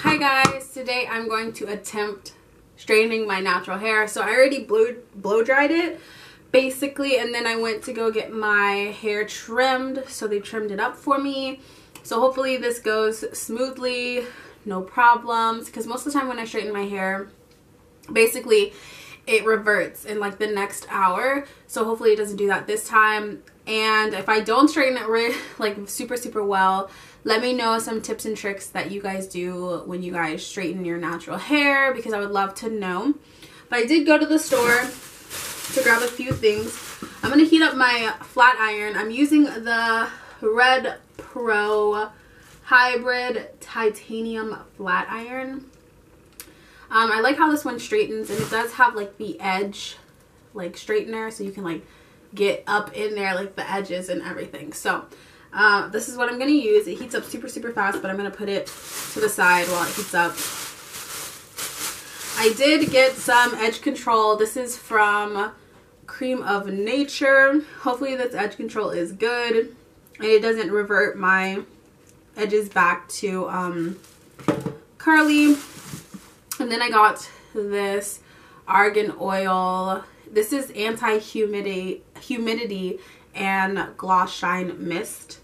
Hi guys, today I'm going to attempt straightening my natural hair. So I already blow, blow dried it basically and then I went to go get my hair trimmed. So they trimmed it up for me. So hopefully this goes smoothly, no problems. Because most of the time when I straighten my hair, basically it reverts in like the next hour. So hopefully it doesn't do that this time. And if I don't straighten it like super, super well, let me know some tips and tricks that you guys do when you guys straighten your natural hair because I would love to know. But I did go to the store to grab a few things. I'm going to heat up my flat iron. I'm using the Red Pro Hybrid Titanium Flat Iron. Um, I like how this one straightens and it does have like the edge like straightener so you can like get up in there like the edges and everything. So uh, this is what I'm going to use. It heats up super, super fast, but I'm going to put it to the side while it heats up. I did get some edge control. This is from Creme of Nature. Hopefully this edge control is good and it doesn't revert my edges back to um, curly. And then I got this argan oil. This is anti-humidity humidity and gloss shine mist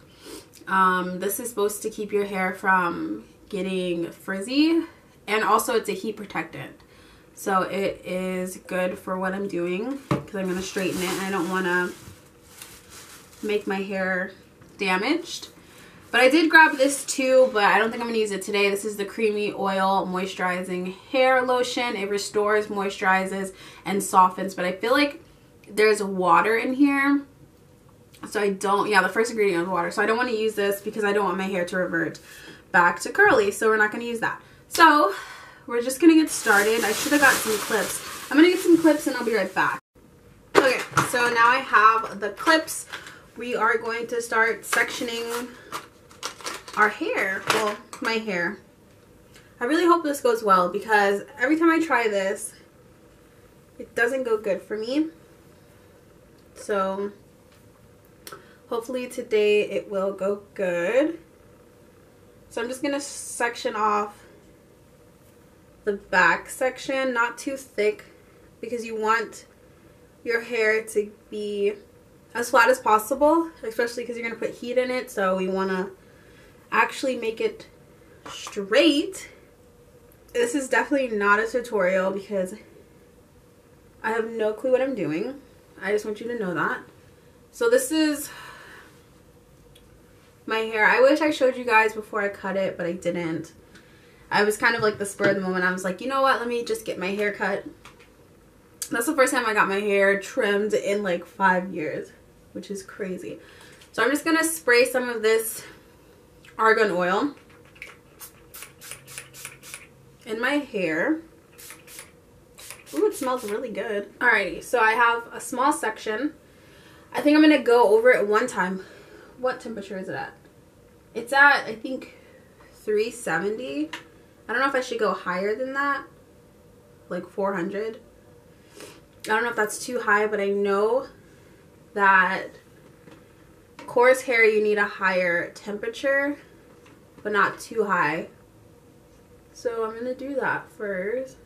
um, this is supposed to keep your hair from getting frizzy and also it's a heat protectant. So it is good for what I'm doing because I'm going to straighten it and I don't want to make my hair damaged. But I did grab this too, but I don't think I'm going to use it today. This is the Creamy Oil Moisturizing Hair Lotion. It restores, moisturizes, and softens. But I feel like there's water in here so I don't, yeah, the first ingredient was water. So I don't want to use this because I don't want my hair to revert back to curly. So we're not going to use that. So we're just going to get started. I should have got some clips. I'm going to get some clips and I'll be right back. Okay, so now I have the clips. We are going to start sectioning our hair. Well, my hair. I really hope this goes well because every time I try this, it doesn't go good for me. So Hopefully today it will go good. So I'm just going to section off the back section, not too thick because you want your hair to be as flat as possible, especially because you're going to put heat in it. So we want to actually make it straight. This is definitely not a tutorial because I have no clue what I'm doing. I just want you to know that. So this is my hair. I wish I showed you guys before I cut it, but I didn't. I was kind of like the spur of the moment. I was like, you know what? Let me just get my hair cut. That's the first time I got my hair trimmed in like five years, which is crazy. So I'm just going to spray some of this argan oil in my hair. Ooh, it smells really good. Alrighty, so I have a small section. I think I'm going to go over it one time what temperature is it at? It's at, I think, 370. I don't know if I should go higher than that. Like 400. I don't know if that's too high, but I know that coarse hair you need a higher temperature, but not too high. So I'm going to do that first.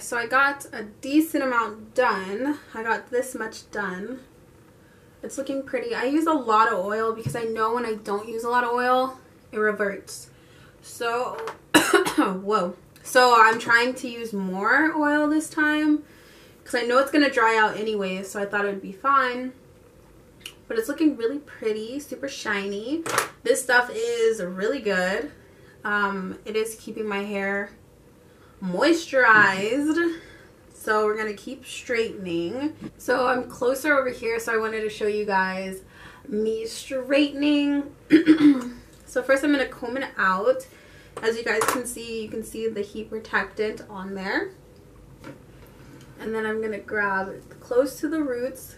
So I got a decent amount done. I got this much done. It's looking pretty. I use a lot of oil because I know when I don't use a lot of oil, it reverts. So, whoa. So I'm trying to use more oil this time because I know it's going to dry out anyway, so I thought it would be fine. But it's looking really pretty, super shiny. This stuff is really good. Um, it is keeping my hair moisturized. So we're to keep straightening. So I'm closer over here, so I wanted to show you guys me straightening. so first I'm to comb it out. As you guys can see, you can see the heat protectant on there. And then I'm to grab close to the roots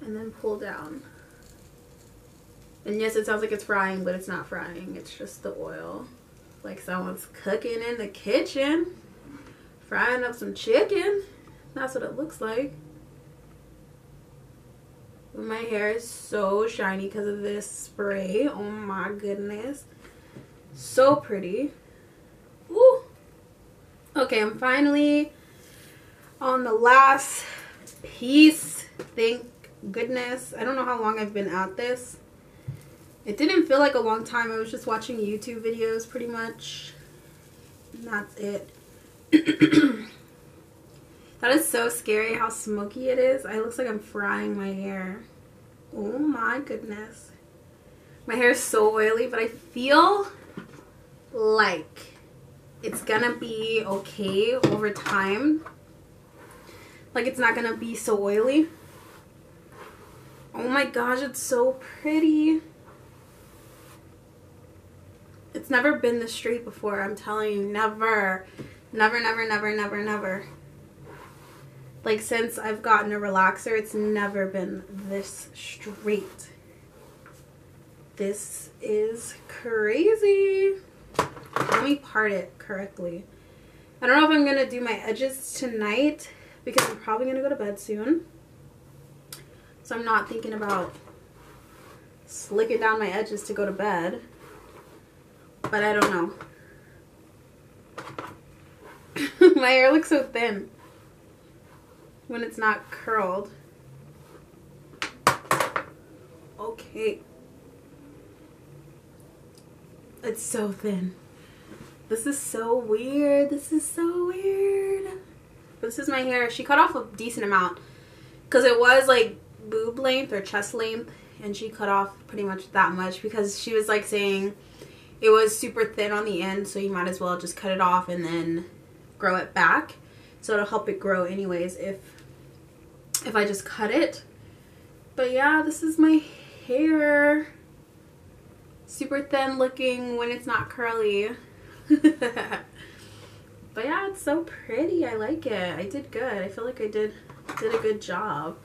and then pull down. And yes, it sounds like it's frying, but it's not frying. It's just the oil. Like someone's cooking in the kitchen frying up some chicken. That's what it looks like. My hair is so shiny because of this spray. Oh my goodness. so pretty. Ooh. Okay, I'm finally on the last piece. Thank goodness. I don't know how long I've been at this. It didn't feel like a long time. I was just watching YouTube videos pretty much. And that's it. that is so scary how smoky it is. It looks like I'm frying my hair. Oh my goodness. My hair is so oily, but I feel like it's gonna be okay over time. Like it's not gonna be so oily. Oh my gosh, it's so pretty. It's never been this straight before, I'm telling you. Never. Never, never, never, never, never. Like since I've gotten a relaxer, it's never been this straight. This is crazy. Let me part it correctly. I don't know if I'm going to do my edges tonight because I'm probably going to go to bed soon. So I'm not thinking about slicking down my edges to go to bed. But I don't know. My hair looks so thin when it's not curled. Okay. It's so thin. This is so weird. This is so weird. This is my hair. She cut off a decent amount because it was like boob length or chest length and she cut off pretty much that much because she was like saying it was super thin on the end so you might as well just cut it off and then grow it back. So it'll help it grow anyways if if I just cut it. But yeah this is my hair. Super thin looking when it's not curly. But yeah it's so pretty. I like it. I did good. I feel like I did did a good job.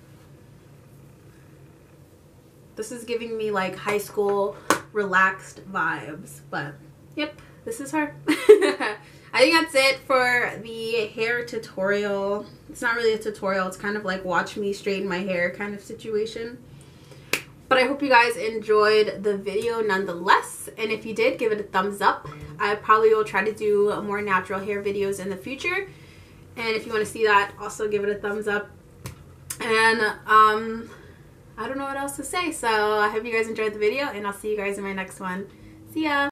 This is giving me like high school relaxed vibes. But yep, this is her. I think that's it for the hair tutorial. It's not really a tutorial. It's kind of like watch me straighten my hair kind of situation. But I hope you guys enjoyed the video nonetheless. And if you did, give it a thumbs up. I probably will try to do more natural hair videos in the future. And if you want to see that, also give it a thumbs up. And um, I don't know what else to say. So I hope you guys enjoyed the video and I'll see you guys in my next one. See ya!